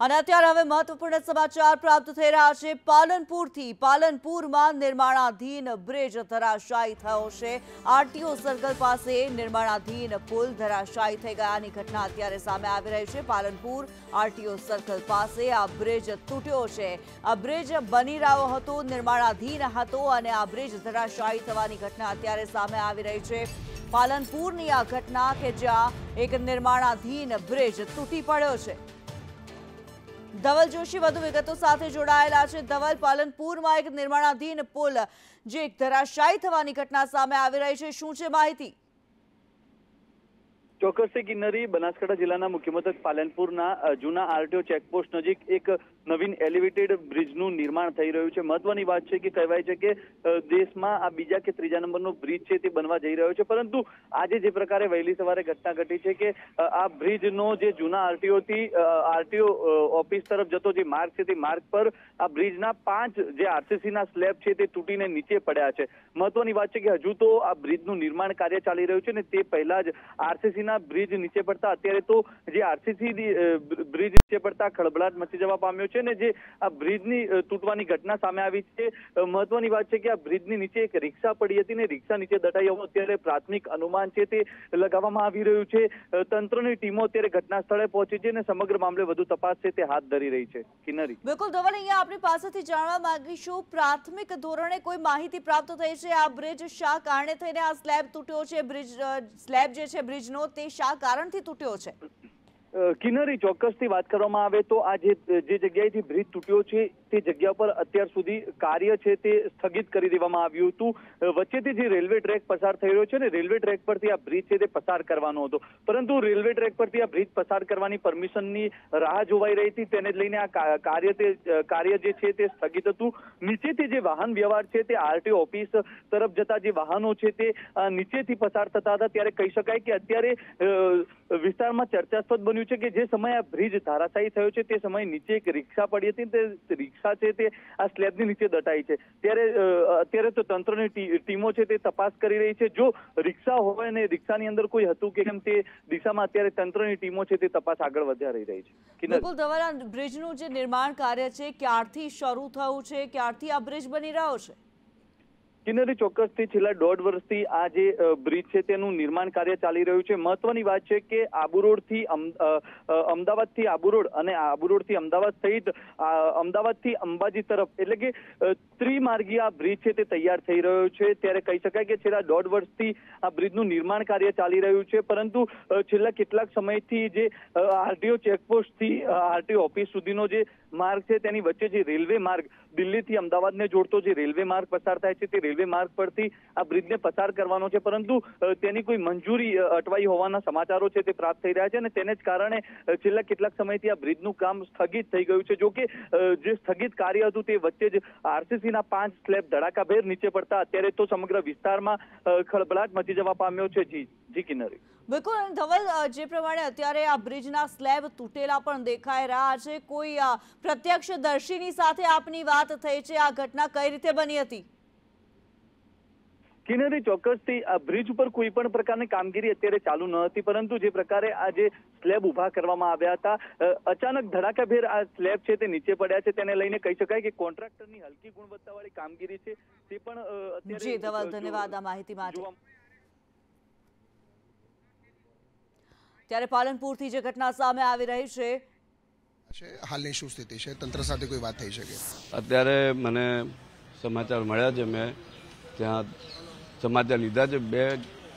અને અત્યારે હવે મહત્વપૂર્ણ સમાચાર પ્રાપ્ત થઈ રહ્યા છે. પાલનપુરથી પાલનપુરમાં નિર્માણાધીન બ્રિજ ધરાશાયી થયો છે. આરટીઓ સર્કલ પાસે નિર્માણાધીન પુલ ધરાશાયી થઈ ગયાની ઘટના અત્યારે સામે આવી રહી છે. પાલનપુર આરટીઓ સર્કલ પાસે આ બ્રિજ તૂટ્યો છે. આ બ્રિજ બની રહ્યો હતો, નિર્માણાધીન હતો અને આ બ્રિજ ધરાશાયી થવાની ઘટના અત્યારે સામે આવી રહી છે. પાલનપુરની આ ઘટના કે જ્યાં એક નિર્માણાધીન બ્રિજ તૂટી પડ્યો છે. ધવલ જોશી વધુ વિગતો સાથે જોડાયેલા છે. ધવલ પાલનપુરમાં એક નિર્માણાધીન પુલ જે એક ધરાશાયી થવાની ઘટના સામે આવી રહી છે. શું છે માહિતી? ચોક્કસ કિન્નરી બનાસકાંઠા જિલ્લાના મુખ્ય મથક પાલનપુરના જૂના આરટીઓ ચેકપોસ્ટ નજીક એક નવીન એલિવેટેડ બ્રિજનું નિર્માણ થઈ રહ્યું છે. મહત્વની વાત છે કે કહેવાય છે કે દેશમાં આ બીજા કે ત્રીજા નંબરનો બ્રિજ છે તે બનવા જઈ રહ્યો છે. પરંતુ આજે જે પ્રકારે વહેલી સવારે ઘટના ઘટી છે કે આ બ્રિજનો જે જૂના આરટીઓથી આરટીઓ ઓફિસ તરફ જતો જે માર્ગ છે તે માર્ગ પર આ બ્રિજના પાંચ જે આરસીસી ના સ્લેબ છે તે તૂટીને નીચે પડ્યા છે. મહત્વની વાત છે કે હજુ તો આ બ્રિજનું નિર્માણ કાર્ય ચાલી રહ્યું છે ને તે પહેલા જ આરસીસીના બ્રિજ નીચે પડતા અત્યારે તો જે આરસીસી બ્રિજ નીચે પડતા ખળભળાટ મચી જવા પામ્યો છે અને જે આ બ્રિજની તૂટવાની ઘટના સામે આવી છે. મહત્વની વાત છે કે આ બ્રિજની નીચે એક રિક્ષા પડી હતી ને રિક્ષા નીચે દટાઈ હોવાનું અત્યારે પ્રાથમિક અનુમાન છે તે લગાવવામાં આવી રહ્યું છે. તંત્રની ટીમો અત્યારે ઘટના સ્થળે પહોંચી છે અને સમગ્ર મામલે વધુ તપાસ છે તે હાથ ધરી રહી છે. કિનરી. બિલકુલ, ધવલ, અહીંયા આપણી પાસેથી જાણવા માંગીશું, પ્રાથમિક ધોરણે કોઈ માહિતી પ્રાપ્ત થઈ છે આ બ્રિજ શા કારણે થઈને આ સ્લેબ તૂટ્યો છે? બ્રિજ સ્લેબ જે છે બ્રિજનો તે શા કારણથી તૂટ્યો છે? અ, ચોક્કસ ચોક્કસથી વાત કરવામાં આવે તો આ જે જગ્યાએથી બ્રિજ તૂટ્યો છે તે જગ્યા પર અત્યાર સુધી કાર્ય છે તે સ્થગિત કરી દેવામાં આવ્યું હતું. અ, વચ્ચેથી જે રેલવે ટ્રેક પસાર થઈ રહ્યો છે ને રેલવે ટ્રેક પરથી આ બ્રિજ છે તે પસાર કરવાનો હતો. પરંતુ રેલવે ટ્રેક પરથી આ બ્રિજ પસાર કરવાની પરમિશનની રાહ જોવાઈ રહી હતી. તેને જ લઈને આ કા- કાર્ય તે અ, કાર્ય જે છે તે સ્થગિત હતું. નીચેથી જે વાહન વ્યવહાર છે તે આરટીઓ ઓફિસ તરફ જતા જે વાહનો છે તે અ, નીચેથી પસાર થતા હતા. ત્યારે કહી શકાય કે અત્યારે અ, વિસ્તારમાં ચર્ચાસ્પદ બન્યું છે કે જે સમયે આ બ્રિજ ધારાશાયી થયો છે તે સમયે નીચે એક રિક્ષા પડી હતી તે રિક્ષા છે તે આ સ્લેબની નીચે દટાઈ છે. ત્યારે અત્યારે તો તંત્રની ટીમો છે તે તપાસ કરી રહી છે. જો રિક્ષા હોય અને રિક્ષાની અંદર કોઈ હતું કે કેમ તે દિશામાં અત્યારે તંત્રની ટીમો છે તે તપાસ આગળ વધારી રહી છે. કિન્નર બિલકુલ ધવલ બ્રિજનું જે નિર્માણ કાર્ય છે, ક્યારથી શરૂ થયું છે, ક્યારથી આ બ્રિજ બની રહ્યો છે? કિન્નરી ચોક્કસથી છેલ્લા દોઢ વર્ષથી આ જે બ્રિજ છે તેનું નિર્માણ કાર્ય ચાલી રહ્યું છે. મહત્વની વાત છે કે આબુ રોડથી અમદાવાદથી આબુ રોડ અને આબુ રોડથી અમદાવાદ સહિત અમદાવાદથી અંબાજી તરફ એટલે કે ત્રિમાર્ગીય આ બ્રિજ છે તે તૈયાર થઈ રહ્યો છે. ત્યારે કહી શકાય કે છેલ્લા દોઢ વર્ષથી આ બ્રિજનું નિર્માણ કાર્ય ચાલી રહ્યું છે. પરંતુ છેલ્લા કેટલાક સમયથી જે આરટીઓ ચેકપોસ્ટથી આરટીઓ ઓફિસ સુધીનો જે માર્ગ છે તેની વચ્ચે જે રેલવે માર્ગ, દિલ્હીથી અમદાવાદને જોડતો જે રેલવે માર્ગ પસાર થાય છે, તે રેલવે માર્ગ પરથી આ બ્રિજને પસાર કરવાનો છે. પરંતુ તેની કોઈ મંજૂરી અટવાઈ હોવાના સમાચારો છે તે પ્રાપ્ત થઈ રહ્યા છે અને તેને જ કારણે છેલ્લા કેટલાક સમયથી આ બ્રિજનું કામ સ્થગિત થઈ ગયું છે. જો કે જે સ્થગિત કાર્ય હતું તે વચ્ચે જ આરસીસીના પાંચ સ્લેબ ધડાકાભેર નીચે પડતા અત્યારે તો સમગ્ર વિસ્તારમાં ખળભળાટ મચી જવા પામ્યો છે જી જી કિન્નરી બિલકુલ ધવલ જે પ્રમાણે અત્યારે આ બ્રિજના સ્લેબ તૂટેલા પણ દેખાઈ રહ્યા છે. કોઈ પ્રત્યક્ષદર્શીની સાથે આપની વાત થઈ છે. આ ઘટના કઈ રીતે બની હતી? કિન્નરી ચોક્કસથી આ બ્રિજ ઉપર કોઈ પણ પ્રકારની કામગીરી અત્યારે ચાલુ ન હતી પરંતુ જે પ્રકારે આ જે સ્લેબ ઊભા કરવામાં આવ્યા હતા અચાનક ધડાકાભેર આ સ્લેબ છે તે નીચે પડ્યા છે. તેને લઈને કહી શકાય કે કોન્ટ્રાક્ટરની હલકી ગુણવત્તાવાળી કામગીરી છે. તે પણ જી ધવલ ધન્યવાદ આ માહિતી માટે. ત્યારે પાલનપુરથી જે ઘટના સામે આવી રહી છે છે? હાલની શું સ્થિતિ છે? તંત્ર સાથે કોઈ વાત થઈ શકે? અત્યારે મને સમાચાર મળ્યા છે મેં ત્યાં સમાચાર લીધા છે. બે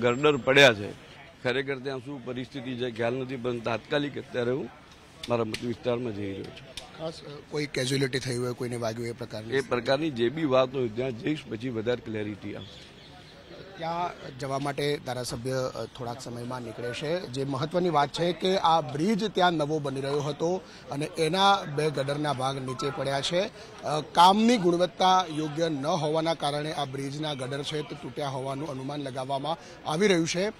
ગરડર પડ્યા છે. ખરેખર ત્યાં શું પરિસ્થિતિ છે ખ્યાલ નથી પણ તાત્કાલિક અત્યારે હું મારા મત વિસ્તારમાં જઈ રહ્યો છું. ખાસ કોઈ કેઝ્યુઅલિટી થઈ હોય કોઈને વાગ્યું એ પ્રકારની એ પ્રકારની જે બી વાત હોય ત્યાં જઈશ પછી વધારે ક્લેરિટી આવશે. ત્યાં જવા માટે ધારાસભ્ય અ, થોડાક સમયમાં નીકળે છે. જે મહત્વની વાત છે કે આ બ્રિજ ત્યાં નવો બની રહ્યો હતો અને એના બે ગડરના ભાગ નીચે પડ્યા છે. અ, કામની ગુણવત્તા યોગ્ય ન હોવાના કારણે આ બ્રિજના ગડર છે તે તૂટ્યા હોવાનું અનુમાન લગાવવામાં આવી રહ્યું છે. અ,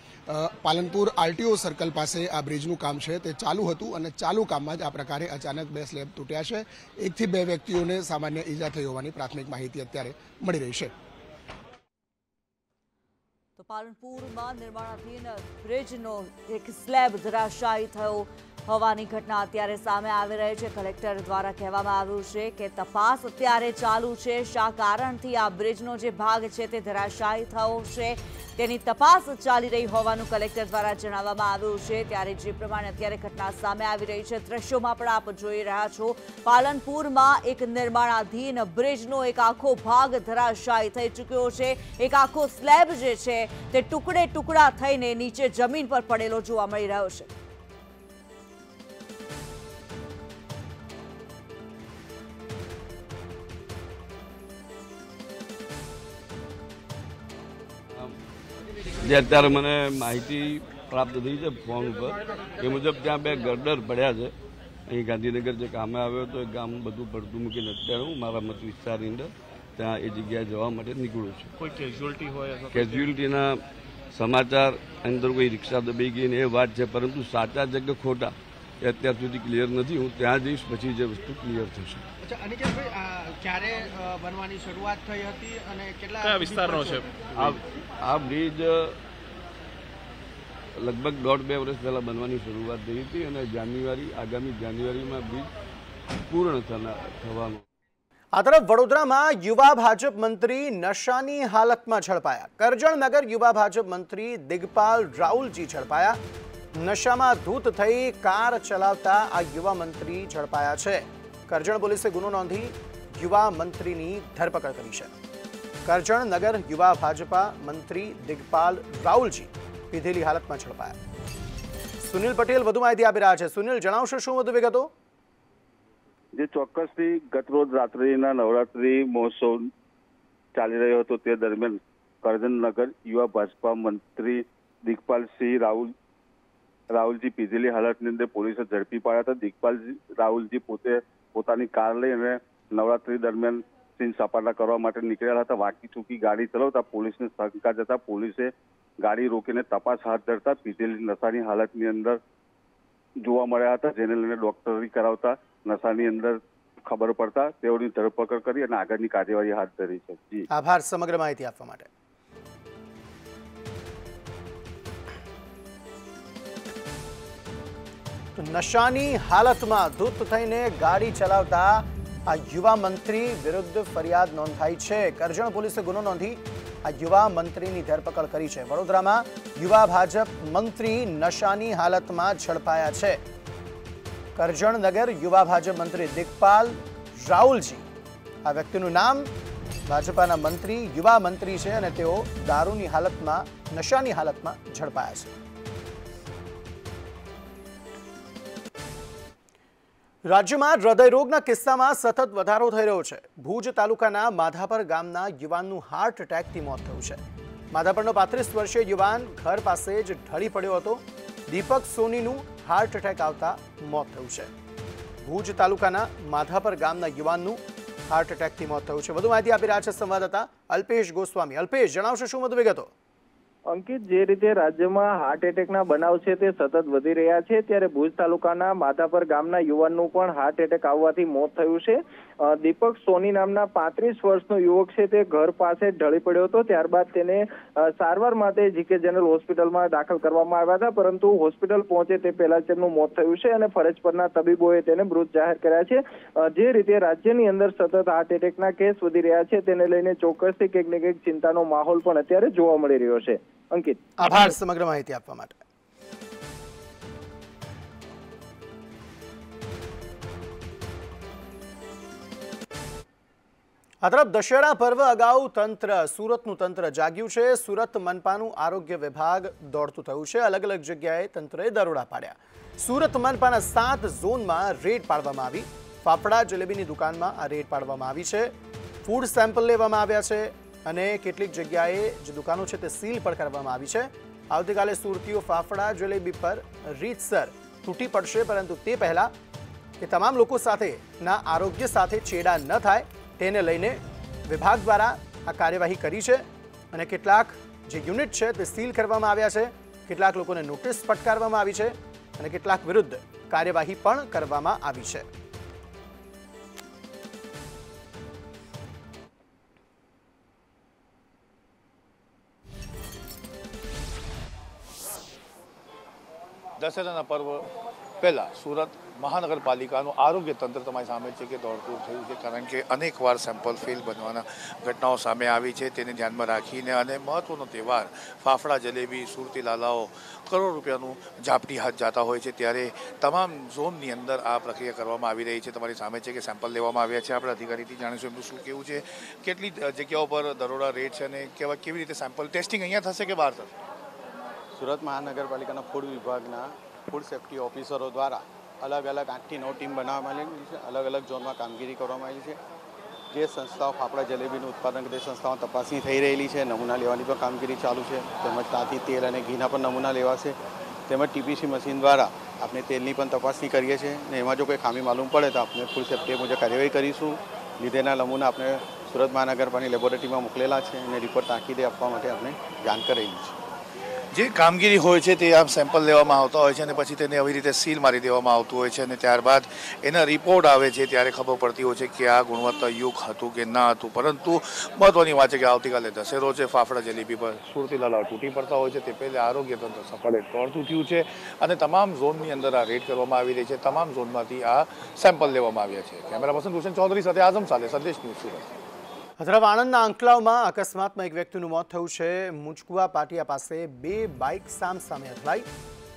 પાલનપુર આરટીઓ સર્કલ પાસે આ બ્રિજનું કામ છે. તે ચાલુ હતું અને ચાલુ કામમાં જ આ પ્રકારે અચાનક બે સ્લેબ તૂટ્યા છે. એકથી બે વ્યક્તિઓને સામાન્ય ઈજા થઈ હોવાની પ્રાથમિક માહિતી અત્યારે મળી રહી છે. તો પાલનપુરમાં નિર્માણાધીન બ્રિજનો એક સ્લેબ ધરાશાયી થયો. હોવાની ઘટના અત્યારે સામે આવી રહી છે. કલેક્ટર દ્વારા કહેવામાં આવ્યું છે કે તપાસ અત્યારે ચાલુ છે. શા કારણથી આ બ્રિજનો જે ભાગ છે તે ધરાશાયી થયો છે? તેની તપાસ ચાલી રહી હોવાનું કલેક્ટર દ્વારા જણાવવામાં આવ્યું છે. ત્યારે જે પ્રમાણે અત્યારે ઘટના સામે આવી રહી છે, દ્રશ્યોમાં પણ આપ જોઈ રહ્યા છો, પાલનપુરમાં એક નિર્માણાધીન બ્રિજનો એક આખો ભાગ ધરાશાયી થઈ ચૂક્યો છે. એક આખો સ્લેબ જે છે, તે ટુકડે ટુકડા થઈને નીચે જમીન પર પડેલો જોવા મળી રહ્યો છે. જે અત્યારે મને માહિતી પ્રાપ્ત થઈ છે ફોન ઉપર એ મુજબ ત્યાં બે ગરડર પડ્યા છે. અહીં ગાંધીનગર જે કામે આવ્યો હતો એ ગામ બધું પડતું મૂકીને અત્યારે હું મારા મત વિસ્તારની અંદર ત્યાં એ જગ્યાએ જવા માટે નીકળું છું. કોઈ કેઝ્યુઅલ્ટી હોય કેઝ્યુઅલ્ટીના સમાચાર અંદર કોઈ રિક્ષા દબાઈ ગઈ ને એ વાત છે પરંતુ સાચા જગ્યા ખોટા? એ અત્યાર સુધી ક્લિયર નથી. હું ત્યાં જઈશ પછી જે વસ્તુ ક્લિયર થશે. આ ક્યારે બનવાની શરૂઆત થઈ હતી અને કેટલા વિસ્તારનો છે? આ આ બ્રિજ લગભગ દોઢ બે વર્ષ પહેલા બનવાની શરૂઆત થઈ હતી અને જાન્યુઆરી આગામી જાન્યુઆરીમાં બ્રિજ પૂર્ણ થવાનો. આ તરફ વડોદરામાં યુવા ભાજપ મંત્રી નશાની હાલતમાં ઝડપાયા. કરજણનગર યુવા ભાજપ મંત્રી દિગપાલ રાહુલજી ઝડપાયા. નશામાં ધૂત થઈ કાર ચલાવતા આ યુવા મંત્રી ઝડપાયા છે. કરજણ પોલીસે ગુનો નોંધી યુવા મંત્રીની ધરપકડ કરી છે. કરજણનગર યુવા ભાજપા મંત્રી દિગપાલ રાઉલજી પીધેલી હાલતમાં ઝડપાયા. સુનિલ પટેલ વધુ માહિતી આપી રહ્યા છે. સુનિલ, જણાવશો શું વધુ વિગતો? જે ચોક્કસથી ગતરોજ રાત્રિના નવરાત્રી મહોત્સવ ચાલી રહ્યો હતો તે દરમિયાન કરજનનગર યુવા ભાજપા મંત્રી દિગપાલસિંહ રાહુલ રાહુલજી પીધેલી હાલતની અંદર પોલીસે ઝડપી પાડ્યા હતા. દિગપાલજી, રાહુલજી પોતે પોતાની કાર લઈને નવરાત્રી દરમિયાન સીન સપાટા કરવા માટે નીકળ્યા હતા. વાકી ચૂકી ગાડી ચલાવતા પોલીસને શંકા જતા પોલીસે ગાડી રોકીને તપાસ હાથ ધરતા પીધેલી નશાની હાલતની અંદર જોવા મળ્યા હતા, જેને લઈને ડોક્ટરી કરાવતા નશાની અંદર ખબર પડતા તેઓની ધરપકડ કરી અને આગળની કાર્યવાહી હાથ ધરી છે. આભાર, સમગ્ર માહિતી આપવા માટે. નશાની હાલતમાં ધૂત થઈને ગાડી ચલાવતા આ યુવા મંત્રી વિરુદ્ધ ફરિયાદ નોંધાઈ છે. કરજણ પોલીસે ગુનો નોંધી આ યુવા મંત્રીની ધરપકડ કરી છે. વડોદરામાં યુવા ભાજપ મંત્રી નશાની હાલતમાં ઝડપાયા છે. કરજણનગર યુવા ભાજપ મંત્રી દિગપાલ રાહુલજી આ વ્યક્તિનું નામ ભાજપાના મંત્રી, યુવા મંત્રી છે અને તેઓ દારૂની હાલતમાં, નશાની હાલતમાં ઝડપાયા છે. રાજ્યમાં હૃદયરોગના કિસ્સામાં સતત વધારો થઈ રહ્યો છે. ભુજ તાલુકાના માધાપર ગામના યુવાનનું હાર્ટ એટેકથી મોત થયું છે. માધાપરનો પાંત્રીસ વર્ષીય યુવાન ઘર પાસે જ ઢળી પડ્યો હતો. દીપક સોનીનું હાર્ટ એટેક આવતા મોત થયું છે. ભુજ તાલુકાના માધાપર ગામના યુવાનનું હાર્ટ એટેકથી મોત થયું છે. વધુ માહિતી આપી રહ્યા છે સંવાદદાતા અલ્પેશ ગોસ્વામી. અલ્પેશ, જણાવશો શું વધુ વિગતો? અંકિત, જે રીતે રાજ્યમાં હાર્ટ એટેકના બનાવ છે તે સતત વધી રહ્યા છે, ત્યારે ભુજ તાલુકાના માધાપર ગામના યુવાનનું પણ હાર્ટ એટેક આવવાથી મોત થયું છે. દીપક સોની નામના પાંત્રીસ વર્ષનો યુવક છે તે ઘર પાસે ઢળી પડ્યો હતો, ત્યારબાદ તેને સારવાર માટે જીકે જનરલ હોસ્પિટલમાં દાખલ કરવામાં આવ્યા હતા, પરંતુ હોસ્પિટલ પહોંચે તે પહેલા તેમનું મોત થયું છે અને ફરજ પરના તબીબોએ તેને મૃત જાહેર કર્યા છે. જે રીતે રાજ્યની અંદર સતત હાર્ટ એટેકના કેસ વધી રહ્યા છે, તેને લઈને ચોક્કસથી કંઈક ને કંઈક ચિંતાનો માહોલ પણ અત્યારે જોવા મળી રહ્યો છે. અંકિત. આભાર, સમગ્ર માહિતી આપવા માટે. આ તરફ દશેરા પર્વ અગાઉ તંત્ર, સુરતનું તંત્ર જાગ્યું છે. સુરત મનપાનું આરોગ્ય વિભાગ દોડતું થયું છે. અલગ અલગ જગ્યાએ તંત્રએ દરોડા પાડ્યા. સુરત મનપાના સાત ઝોનમાં રેડ પાડવામાં આવી. ફાફડા જલેબીની દુકાનમાં આ રેડ પાડવામાં આવી છે. ફૂડ સેમ્પલ લેવામાં આવ્યા છે. અને કેટલીક જગ્યાએ જે દુકાનો છે તે સીલ પણ કરવામાં આવી છે. આવતીકાલે સુરતીઓ ફાફડા, જલેબી પર રીતસર તૂટી પડશે, પરંતુ તે પહેલા કે તમામ લોકો સાથે ના આરોગ્ય સાથે ચેડા ન થાય, તેને લઈને વિભાગ દ્વારા આ કાર્યવાહી કરી છે અને કેટલાક જે યુનિટ છે તે સીલ કરવામાં આવ્યા છે. કેટલાક લોકોને નોટિસ ફટકારવામાં આવી છે અને કેટલાક વિરુદ્ધ કાર્યવાહી પણ કરવામાં આવી છે. દશેરાના પર્વ પહેલાં સુરત મહાનગરપાલિકાનું આરોગ્ય તંત્ર તમારી સામે છે કે દોડતું થયું છે, કારણ કે અનેકવાર સેમ્પલ ફેલ બનવાના ઘટનાઓ સામે આવી છે, તેને ધ્યાનમાં રાખીને અને મહત્ત્વનો તહેવાર ફાફડા, જલેબી, સુરતી લાલાઓ કરોડ રૂપિયાનું ઝાપટી હાથ જાતા હોય છે. ત્યારે તમામ ઝોનની અંદર આ પ્રક્રિયા કરવામાં આવી રહી છે. તમારી સામે છે કે સેમ્પલ લેવામાં આવ્યા છે. આપણે અધિકારીથી જાણીશું એમનું શું કેવું છે, કેટલી જગ્યાઓ પર દરોડા રેટ છે અને કેવા કેવી રીતે સેમ્પલ ટેસ્ટિંગ અહીંયા થશે કે બહાર થશે? સુરત મહાનગરપાલિકાના ફૂડ વિભાગના ફૂડ સેફ્ટી ઓફિસરો દ્વારા અલગ અલગ આઠથી નવ ટીમ બનાવવામાં આવેલી છે. અલગ અલગ ઝોનમાં કામગીરી કરવામાં આવી છે. જે સંસ્થાઓ ફાફડા જલેબીનું ઉત્પાદન કરતી સંસ્થાઓ તપાસણી થઈ રહેલી છે. નમૂના લેવાની પણ કામગીરી ચાલુ છે. તેમજ તાતી તેલ અને ઘીના પણ નમૂના લેવાશે. તેમજ ટીપીસી મશીન દ્વારા આપણે તેલની પણ તપાસણી કરીએ છીએ. ને એમાં જો કોઈ ખામી માલુમ પડે તો આપણે ફૂડ સેફ્ટી મુજબ કાર્યવાહી કરીશું. લીધેના નમૂના આપણે સુરત મહાનગરપાલિકા લેબોરેટરીમાં મોકલેલા છે. અને રિપોર્ટ તાકીદે આપવા માટે આપણે જાણ કરેલી છે. જે કામગીરી હોય છે તે આમ સેમ્પલ લેવામાં આવતા હોય છે અને પછી તેને આવી રીતે સીલ મારી દેવામાં આવતું હોય છે અને ત્યારબાદ એના રિપોર્ટ આવે છે ત્યારે ખબર પડતી હોય છે કે આ ગુણવત્તાયુક્ત હતું કે ના હતું. પરંતુ મહત્વની વાત છે કે આવતીકાલે દશેરો છે. ફાફડા જલેબી પર સુરતી લાલા તૂટી પડતા હોય છે. તે પહેલાં આરોગ્ય તંત્ર સફળે દોડતું થયું છે અને તમામ ઝોનની અંદર આ રેડ કરવામાં આવી રહી છે. તમામ ઝોનમાંથી આ સેમ્પલ લેવામાં આવ્યા છે. કેમેરા પર્સન ભૂષણ ચૌધરી સાથે આઝમ સાલે સંદેશ ન્યૂઝ સુરત. હજરાવ આણંદના અંકલાવમાં અકસ્માતમાં એક વ્યક્તિનું મોત થયું છે. મુચકુવા પાટિયા પાસે બે બાઇક સામ સામે અથડાઈ.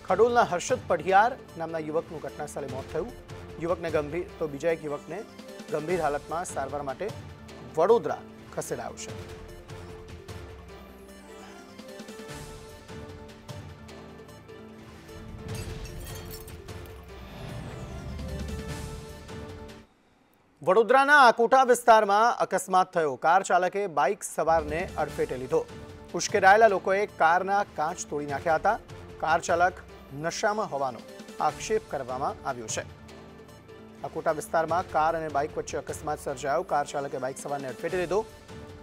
ખડોલના હર્ષદ પઢિયાર નામના યુવકનું ઘટના સ્થળે મોત થયું. યુવકને ગંભીર, તો બીજા એક યુવકને ગંભીર હાલતમાં સારવાર માટે વડોદરા ખસેડાયો છે. વડોદરાના આકોટા વિસ્તારમાં અકસ્માત થયો. કાર ચાલકે બાઇક સવારને અડફેટે લીધો. ઉશ્કેરાયેલા લોકોએ કારના કાચ તોડી નાખ્યા હતા. કાર ચાલક નશામાં હોવાનો આક્ષેપ કરવામાં આવ્યો છે. આકોટા વિસ્તારમાં કાર અને બાઇક વચ્ચે અકસ્માત સર્જાયો. કાર ચાલકે બાઇક સવારને અડફેટે લીધો.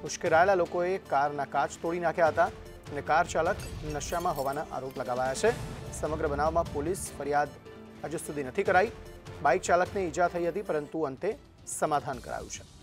ઉશ્કેરાયેલા લોકોએ કારના કાચ તોડી નાખ્યા હતા અને કાર ચાલક નશામાં હોવાના આરોપ લગાવાયા છે. સમગ્ર બનાવમાં પોલીસ ફરિયાદ હજુ સુધી નથી કરાઈ. બાઇક ચાલકને ઈજા થઈ હતી, પરંતુ અંતે સમાધાન કરાયું છે.